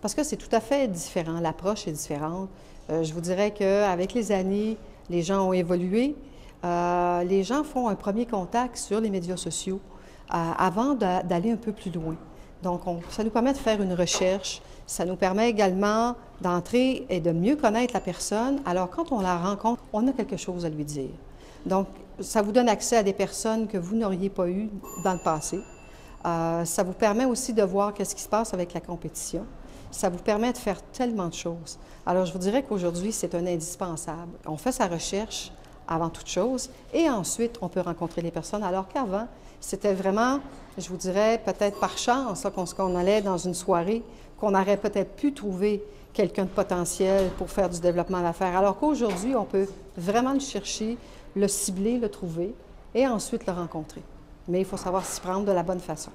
parce que c'est tout à fait différent. L'approche est différente. Euh, je vous dirais qu'avec les années, les gens ont évolué. Euh, les gens font un premier contact sur les médias sociaux euh, avant d'aller un peu plus loin. Donc, ça nous permet de faire une recherche. Ça nous permet également d'entrer et de mieux connaître la personne. Alors, quand on la rencontre, on a quelque chose à lui dire. Donc, ça vous donne accès à des personnes que vous n'auriez pas eues dans le passé. Ça vous permet aussi de voir qu'est-ce qui se passe avec la compétition. Ça vous permet de faire tellement de choses. Alors, je vous dirais qu'aujourd'hui, c'est un indispensable. On fait sa recherche avant toute chose et ensuite, on peut rencontrer les personnes, alors qu'avant, c'était vraiment, je vous dirais, peut-être par chance qu'on allait dans une soirée, qu'on aurait peut-être pu trouver quelqu'un de potentiel pour faire du développement d'affaires, alors qu'aujourd'hui, on peut vraiment le chercher, le cibler, le trouver et ensuite le rencontrer mais il faut savoir s'y prendre de la bonne façon.